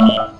I'll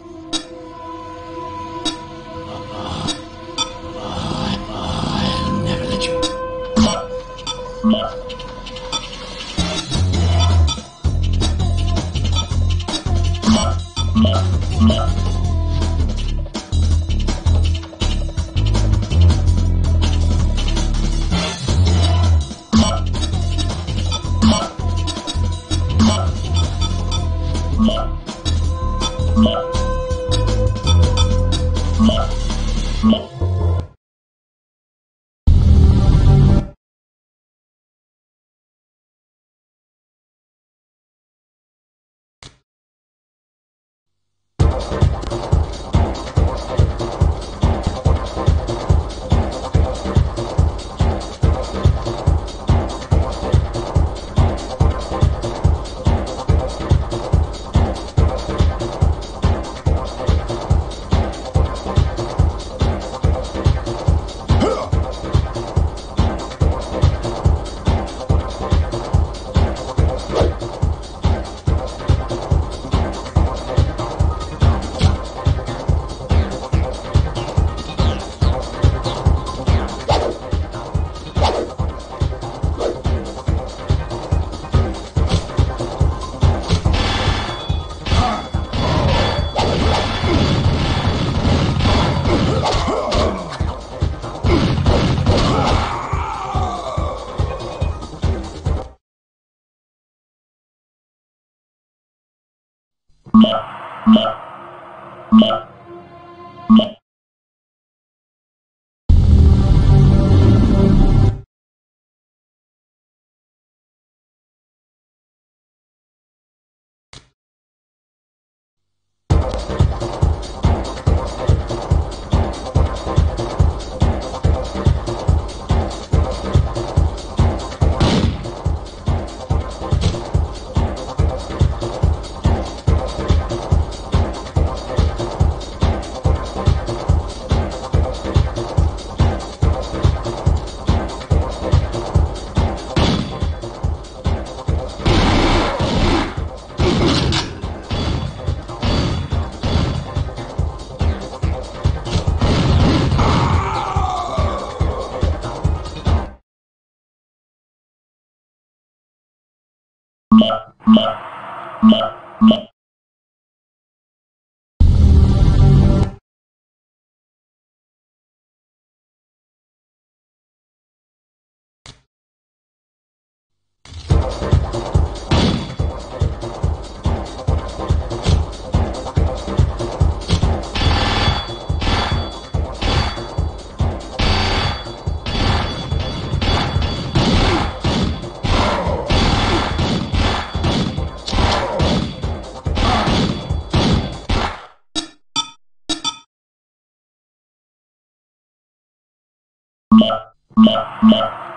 Música